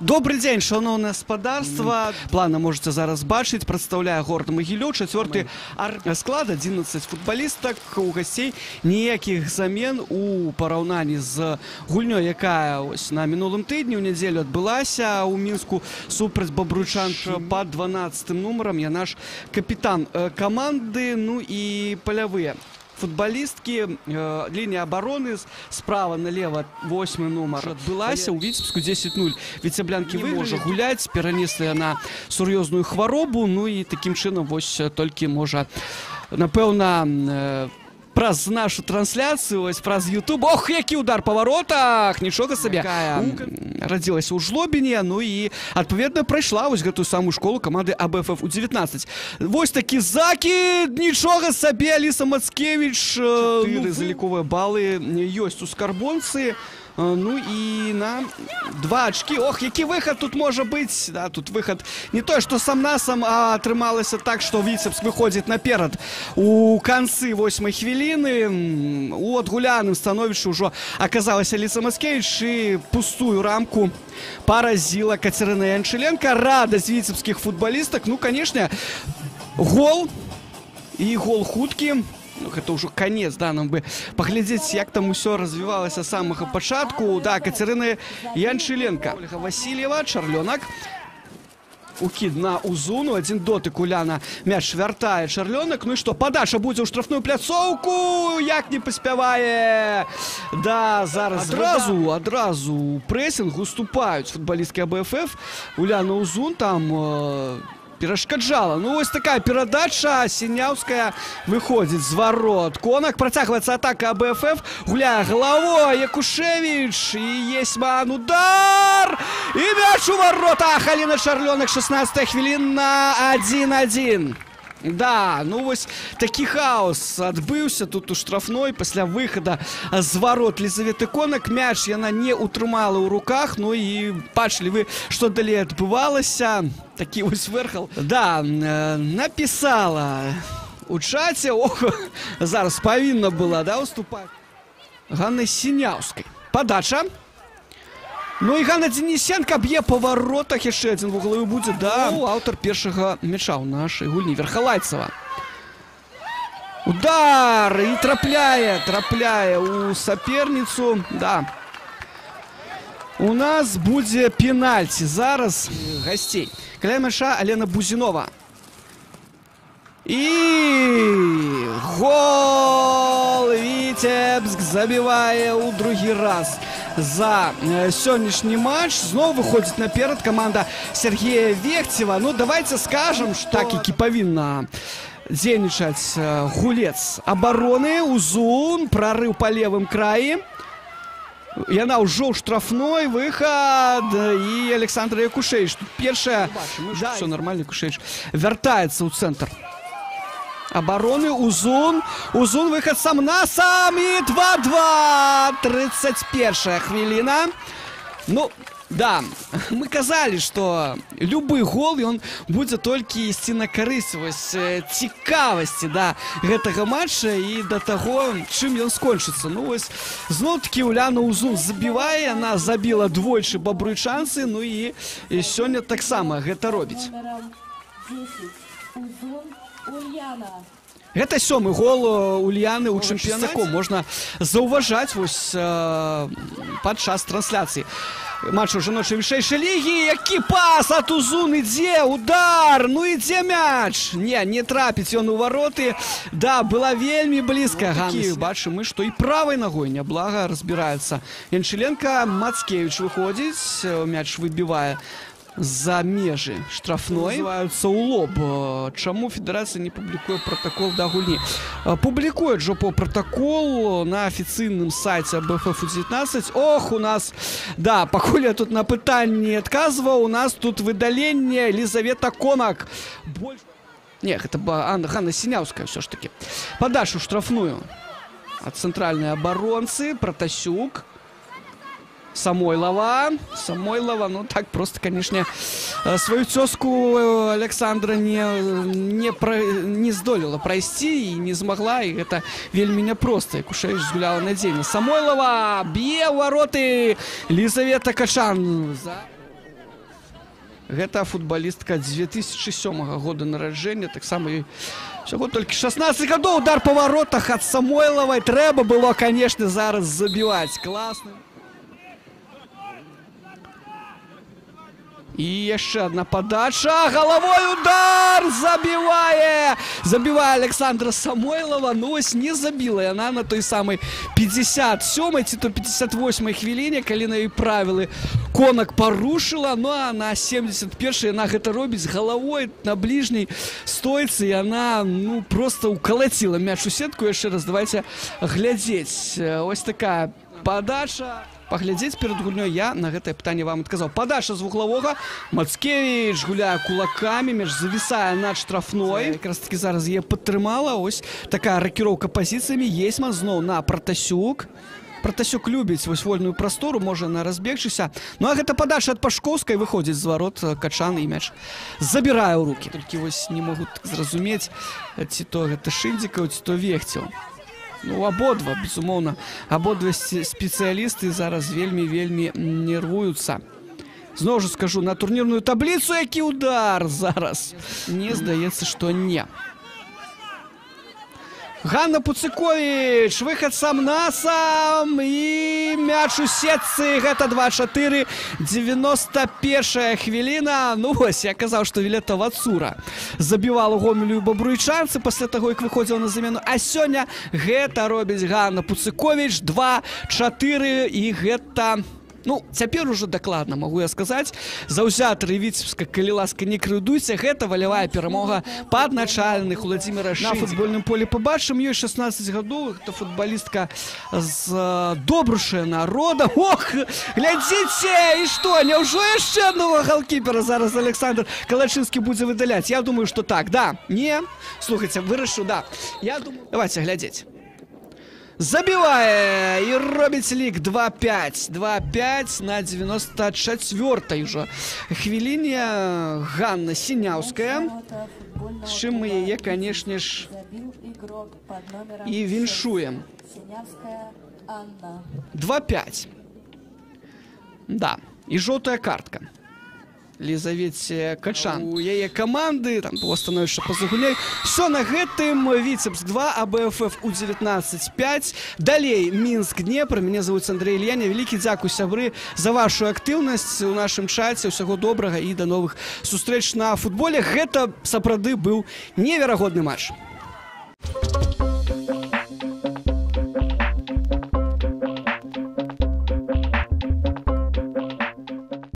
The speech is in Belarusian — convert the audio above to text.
Добрый дзень шаноўнае гаспадарства плана можете зараз бачыць. Прадстаўляе город магілёў чацвёрты ар- склад 11 футбалістак у гасцей ніякіх замен у параўнанні з гульнёй якая ось на мінулым тыдні ў нядзелю адбылася ў мінску. Супраць бабручан под 12 нумарам. Яна ж капітан э, каманды ну і палявыя футбалісткі э, лінія абароны справа налево 8 нумар адбылася ў віцебску 10-0 віцеблянкі не можа гуляць перанеслі яна сур'ёзную хваробу ну і такім чынам вось э, толькі можа напэўна э, праз нашу трансляцыю вось праз YouTube Ох які удар па варотах нічога сабе радзілася ў жлобіне ну і адпаведна прайшла вось гэтую самую школу каманды АБФ у 19 вось такі закід нічога сабе Аліса Мацкевіч ну, заліковыя балы ёсць у скарбонцы Э, ну і на два ачки ох які выхад тут можа быць да тут выхад не тое што сам насам а атрымалася так што віцебс выходзіць наперад у канцы восьмай хвіліны м, у адгуляным становішчы ўжо аказалася ліса маскевич і пустую рамку паразіла кацярына янчыленко радасць віцебскіх футбалістак ну канешне гол. І гол хуткі ну, гэта ўжо канец да нам бы паглядзець як там усё развівалася самага пачатку. Да кацярыны янчыленко ольга васильева чарлёнак. Укід на узуну адзін дотык уляна мяч вяртае чарлёнак. Ну і што падача будзе ў штрафную пляцоўку як не паспявае. Да зараз адразу адразу у прэсінгу уступаюць футбалісткі АБФ уляна узун там э, перашкаджала ну вось такая перадача сіняўская выходзіць з варот конак працягваецца атака АБФ гуляе галавой якушевич і есьман удар і мяч у варотах Аліна Чарлёнак 16 хвілін на 1-1 Да, ну вось такі хаос адбыўся тут у штрафной пасля выхада з варот Лізаветы конак. Мяч яна не утрымала ў руках. Ну і бачылі вы што далей адбывалася. Такі вось вэрхал да э, напісала у чаце. Ох зараз павінна была да уступаць Ганны сіняўскай падача Ну і Ганна Денисенко б'е па варотах яшчэ адзін вуглавы будзе. Да ну, аўтар першага мяча ў нашай гульні верхалайцава удар! І трапляе трапляе у саперніцу да. У нас будзе пенальці. Зараз гасцей. Каля мяша Алена Бузінова. І гол! Віцебск забівае ў другі раз за э, сённяшні матч. Зноў выходзіць наперад каманда Сергея Вехцева Ну давайте скажам что так які павінна дзейнічаць э, гулец абароны узун прарыў па левым краі яна ўжо ў штрафной выхад і Александр Якушевич. Тут першая да, все нормально Якушевич. вяртаецца ў цэнтр обороны. Узун. Узун выход сам на сам і 2-2 31 хвіліна ну да. Мы казалі что любы гол ён будзе толькі ісці на карысць вось э, цікавасці да гэтага матча і да таго чым ён скончыцца ну вось зноў таки уляна узун забівае. Она забіла двойчы бабрычанцы ну і, і сёння таксама гэта робіць. Номером 10. Узун Ульяна. Гэта сёмы гол э, Ульяны ў чэмпіянаку можна заўважаць вось э, падчас трансляцыі матчу жаночай вышэйшай лігі які пас ат узун ідзе удар. Ну ідзе мяч. Не не трапіць ён у вароты да была вельмі блізка ганкі бачым мы што і правай ногой. Няблага разбіраецца Янчыленко Мацкевич выходзіць э, мяч выбівае за межы штрафной. Называются ў лоб Э, чаму федэрацыя не публікуе протакол да гульні Э, публікуюць жо по протакол на афіцыйным сайце бфф 19 ох у нас да пакуль я тут на пытанні адказваў у нас тут выдаленне Елізавета конак. Больш не гэта ба Анна Ганна сіняўская все ж таки. Падашу штрафную ад цэнтральнай абаронцы пратасюк Самойлова. Самойлова, ну так просто, конечно, э, свою тезку э, Александра не, не, про, не здолела пройти и не смогла, и это вельми непросто. Кушаешь згуляла на день. Самойлова, бье вороты, Лизавета Кашан. За... Гэта футбалістка 2007 года нараджэння, таксама ёй всяго толькі 16 гадоў удар па варотах ад Самойлавай трэба было, канешне, зараз забіваць класна. І яшчэ одна падача. Галавой удар забівае. Забівае Александра Самойлова. Ну вось не забіла яна на той самай 57 ці то 58 хвіліне калі на ёй правілы конак парушыла. Ну а на 71 яна гэта робіць галавой на бліжняй стойцы. Яна ну просто укалаціла мяч у сетку. Яшчэ раз давайте глядзець. Ось такая падача паглядзець перад гульнёй я на гэтае пытанне вам адказаў. Падача з вуглавога мацкевич гуляе кулакамі меж завісае над штрафной. Якраз таки зараз яе падтрымала. Ось такая ракіроўка пазіцыямі. Есьман зноў на пратасюк Пратасюк любіць вось вольную прастору можа на разбегчыся Ну а гэта падача ад пашкоўскай выходзіць з варот качан і мяч забірае ў руки толькі вось не могуць зразумець э, ці то гэта шындзікаў ці то вехцеў Ну, абодва, безумоўна, абодва спецыялісты зараз вельмі вельмі нервуюцца. Зноў жа скажу на турнірную табліцу, які удар зараз. Мне здаецца, што не. Ганна Пуцыковіч, выхад сам на сам і мяч у сетцы. Гэта 2-4 91 хвіліна. Ну вось я казаў што Вілета Вацура забівала гомелю бабруйчанцы пасля таго як выходзіла на замену. А сёння гэта робіць Ганна Пуцыковіч 2-4 і гэта Ну, цяпер ужо дакладна магу я сказаць. Заўзятары віцебска калі ласка не крыўдуйся гэта валявая перамога падначальных уладзіміра на футбольным полі побачым ёй 16 гадоў гэта футбалістка з добрушая народа. Ох глядзіце і што няўжо яшчэ аднаго галкіпера зараз Александр калачынскі будзе выдаляць? Я думаю что так. Да не. Слухайце вырашыў да. Я думаю давайте глядзець Забівае і робіць лік 2-5 2-5 на 94 ўжо хвіліне Ганна сіняўская З з чым мы яе канешне ж і віншуем Синявская Анна. 2-5 да і жоўтая картка Лізавеце качан. У яе каманды там было становішча па загуляй все на гэтым? Віцебск 2 абфф у 19-5 далей мінск днепр мяне зовут Андрей Ільяня вялікі дзякуй сябры за вашу актыўнасць у нашым чаце. Ўсяго добрага і да новых сустрэч на футболе. Гэта сапраўды быў неверагодны матч